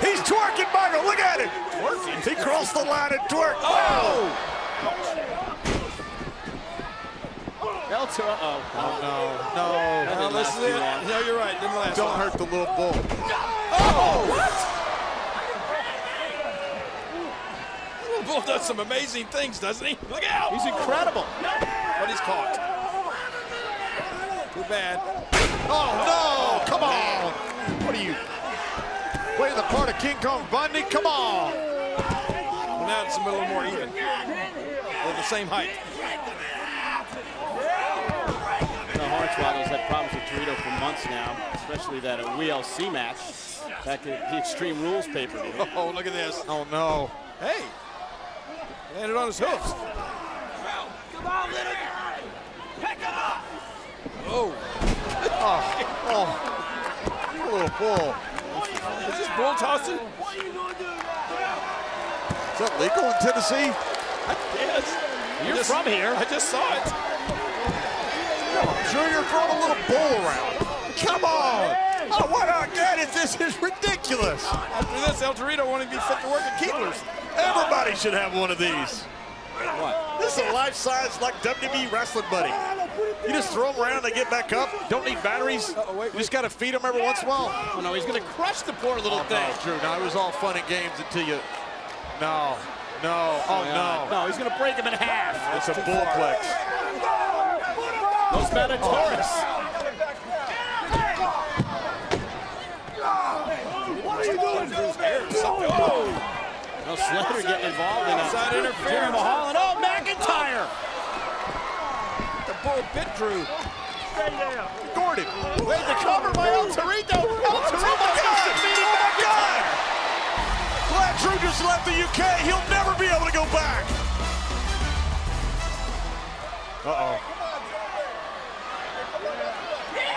He's twerking, Michael. Look at him. Twerking? He crossed the line and twerked. Oh! El Toro. Oh, Oh, no, no. That this is it. No, you're right. Didn't last Don't long. hurt the little bull. Oh! What? Little Bull does some amazing things, doesn't he? Look out! He's incredible. But he's caught. Too bad. Oh, no. Come on. What are you? Playing the part of King Kong Bundy? Come on. Well, now it's a little more even. They're the same height. The Hornswoggles had problems with Torito for months now, especially that WeeLC match back at the Extreme Rules pay-per-view. Oh, look at this. Oh, no. Hey! Landed on his hoofs. Come on, little guy. Pick him up. Oh. Oh. Oh. You little bull. Is this bull tossing? What are you gonna do Is that legal in Tennessee? Yes. You're just- from here. I just saw it. I'm Sure, you're throwing a little bull around. Come on. Oh, why not get it? This is ridiculous. After this, El Torito wanted to be fit to work at Keebler's. Everybody should have one of these. What? This is a life-size, like WWE wrestling buddy. You just throw them around, and they get back up. Don't need batteries. Uh-oh, wait, You just got to feed them every once in a while. Oh, no, he's going to crush the poor little oh, thing. No, Drew, no, it was all fun and games until you... No, no, oh, oh no. No, he's going to break him in half. It's a bullplex. Los Matadores. Oh, No Slater getting involved in Outside a interference. Jinder Mahal and oh McIntyre. The bull bit Drew. Oh, Gordon. Wait, the cover by El Torito. El Oh, Torito my God. Oh, my God. Glad Drew just left the UK. He'll never be able to go back. Uh-oh.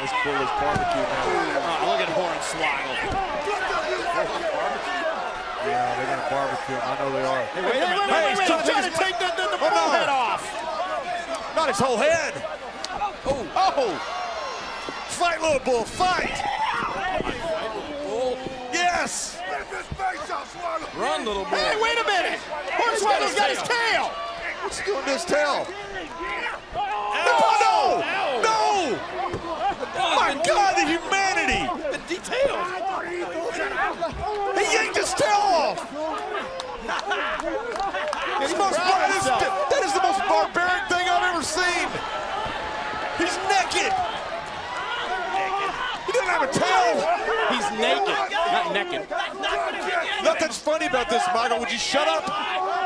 This bull is barbecue now. Oh, uh, look at Hornswoggle. Yeah, they're gonna barbecue him. I know they are. Wait, wait, wait, wait, Hey, wait, he's He's trying his- to take the, the, the Oh, no. bull head off. Not whole head. Oh, Oh! Fight, little bull, fight! Yes! Run, little bull. Hey, wait a minute. Hornswoggle's got his tail. What's he doing to his tail? Oh, no! No! Oh, My God, the humanity! The details. He yanked his tail off! It's the most proud of that is- himself. that is the most barbaric thing I've ever seen! He's naked! He's naked, not naked. Nothing's funny about this, Michael. Would you shut up?